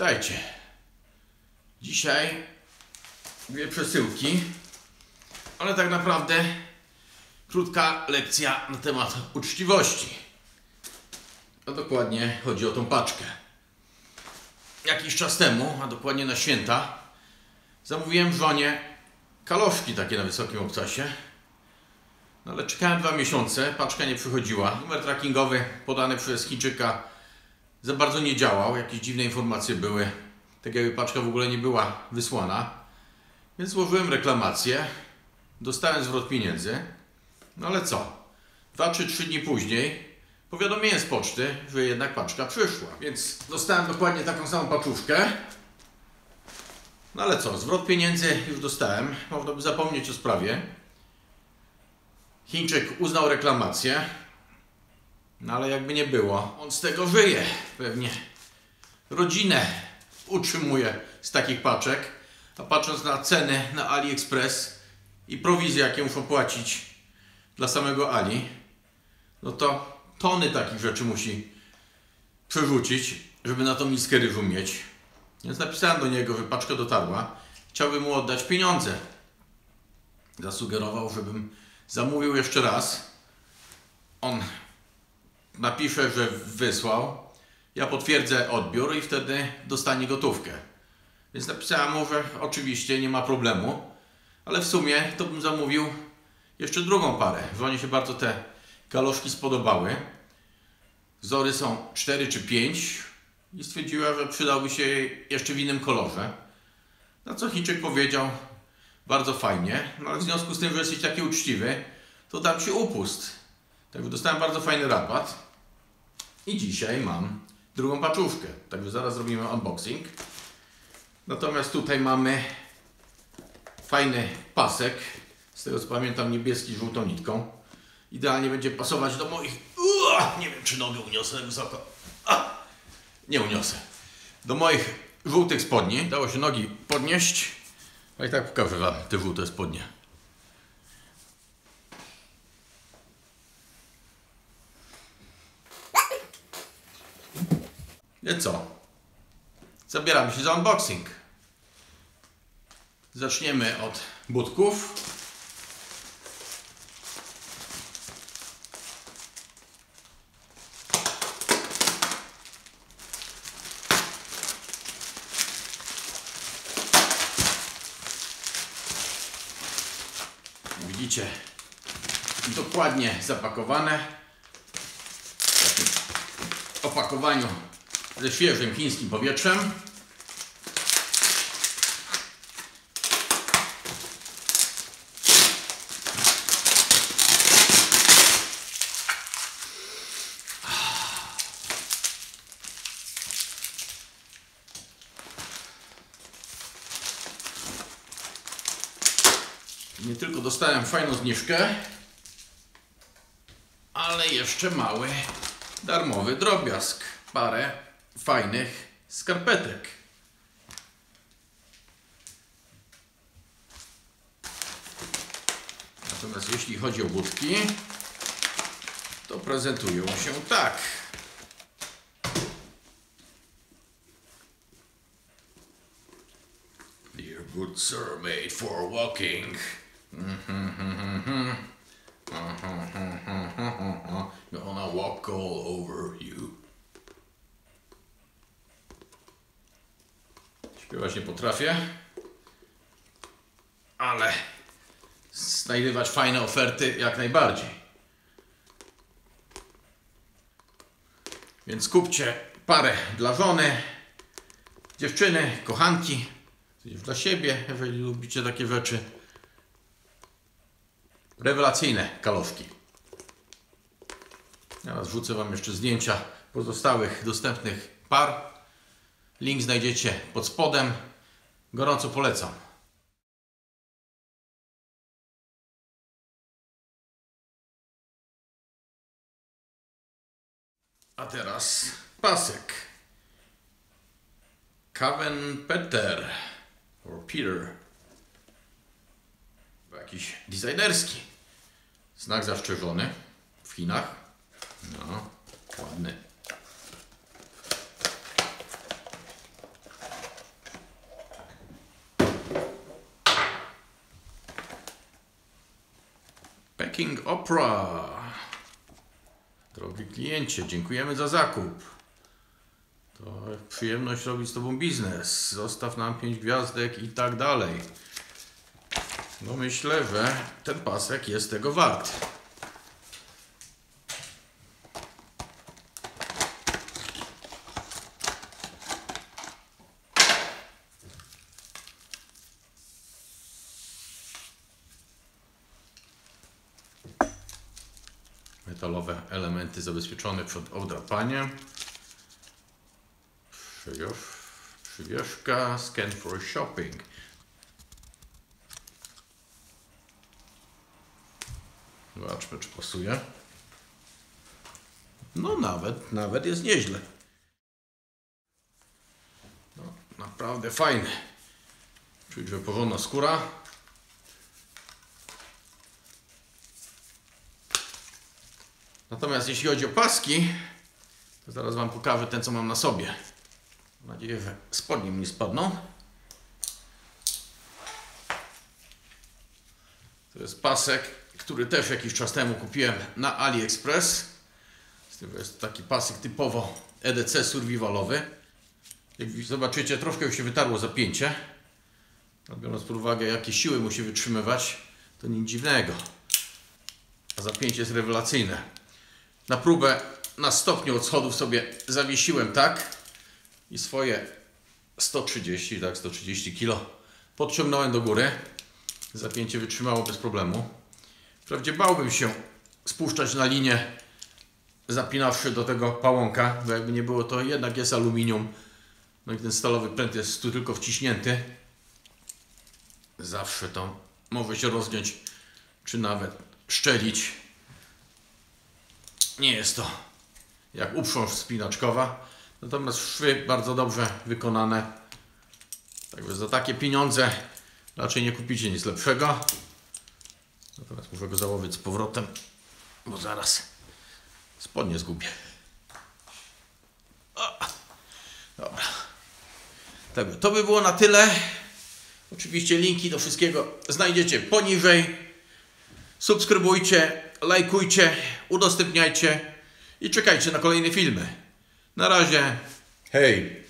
Witajcie. Dzisiaj dwie przesyłki, ale tak naprawdę krótka lekcja na temat uczciwości. A dokładnie chodzi o tą paczkę. Jakiś czas temu, a dokładnie na święta, zamówiłem żonie kaloszki takie na wysokim obcasie. No ale czekałem dwa miesiące, paczka nie przychodziła. Numer trackingowy podany przez Chińczyka za bardzo nie działał, jakieś dziwne informacje były, tak jakby paczka w ogóle nie była wysłana. Więc złożyłem reklamację, dostałem zwrot pieniędzy, no ale co? Dwa czy trzy dni później powiadomienie z poczty, że jednak paczka przyszła, więc dostałem dokładnie taką samą paczuszkę. No ale co, zwrot pieniędzy już dostałem, można by zapomnieć o sprawie. Chińczyk uznał reklamację, no ale jakby nie było, on z tego żyje pewnie. Rodzinę utrzymuje z takich paczek, a patrząc na ceny na AliExpress i prowizję, jakie muszą płacić dla samego Ali, no to tony takich rzeczy musi przerzucić, żeby na tą miskę ryżu mieć. Więc napisałem do niego, że paczka dotarła. Chciałbym mu oddać pieniądze. Zasugerował, żebym zamówił jeszcze raz. On napisze, że wysłał. Ja potwierdzę odbiór i wtedy dostanie gotówkę. Więc napisałem mu, że oczywiście nie ma problemu, ale w sumie to bym zamówił jeszcze drugą parę. Żonie się bardzo te kaloszki spodobały. Wzory są 4 czy 5 i stwierdziła, że przydałby się jeszcze w innym kolorze. Na co Chińczyk powiedział, bardzo fajnie, no ale w związku z tym, że jesteś taki uczciwy, to dam Ci upust. Także dostałem bardzo fajny rabat i dzisiaj mam drugą paczuszkę. Także zaraz zrobimy unboxing. Natomiast tutaj mamy fajny pasek, z tego co pamiętam niebieski z żółtą nitką. Idealnie będzie pasować do moich... Ua! Nie wiem czy nogę uniosę wysoko. A! Nie uniosę. Do moich żółtych spodni. Dało się nogi podnieść. A i tak pokażę Wam te żółte spodnie. I co? Zabieramy się za unboxing. Zaczniemy od budków. Widzicie, dokładnie zapakowane. W takim opakowaniu ze świeżym chińskim powietrzem. Nie tylko dostałem fajną zniżkę, ale jeszcze mały darmowy drobiazg. Parę fajnych skarpetek. Natomiast jeśli chodzi o budki, to prezentują się tak. Your boots are made for walking. Gonna walk all over you. Śpiewać nie potrafię, ale znajdywać fajne oferty jak najbardziej. Więc kupcie parę dla żony, dziewczyny, kochanki, dla siebie, jeżeli lubicie takie rzeczy. Rewelacyjne kaloszki. Teraz wrzucę Wam jeszcze zdjęcia pozostałych dostępnych par. Link znajdziecie pod spodem. Gorąco polecam. A teraz pasek. Kaven Peter. Or Peter. Jakiś designerski. Znak zaszczerzony w Chinach. No, ładny. King Opera. Drogi kliencie, dziękujemy za zakup. To przyjemność robić z Tobą biznes. Zostaw nam 5 gwiazdek i tak dalej. No myślę, że ten pasek jest tego wart. Metalowe elementy zabezpieczone przed odrapaniem. Przywieszka, scan for shopping. Zobaczmy, czy pasuje. No nawet, nawet jest nieźle. No, naprawdę fajny. Czuć, że porządna skóra. Natomiast jeśli chodzi o paski, to zaraz Wam pokażę ten, co mam na sobie. Mam nadzieję, że spodnie mi spadną. To jest pasek, który też jakiś czas temu kupiłem na AliExpress. Z tym, że jest taki pasek typowo EDC survivalowy. Jak zobaczycie, troszkę już się wytarło zapięcie. Biorąc pod uwagę, jakie siły musi wytrzymywać, to nic dziwnego. A zapięcie jest rewelacyjne. Na próbę na stopniu od schodów sobie zawiesiłem tak i swoje 130, tak, 130 kg podciągnąłem do góry. Zapięcie wytrzymało bez problemu. Wprawdzie bałbym się spuszczać na linię, zapinawszy do tego pałąka, bo jakby nie było, to jednak jest aluminium. No i ten stalowy pręt jest tu tylko wciśnięty. Zawsze to może się rozgiąć, czy nawet szczelić. Nie jest to jak uprząż spinaczkowa. Natomiast szwy bardzo dobrze wykonane. Także za takie pieniądze raczej nie kupicie nic lepszego. Natomiast muszę go założyć z powrotem, bo zaraz spodnie zgubię. O, dobra. Także to by było na tyle. Oczywiście linki do wszystkiego znajdziecie poniżej. Subskrybujcie, lajkujcie, udostępniajcie i czekajcie na kolejne filmy. Na razie. Hej!